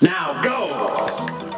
Now go!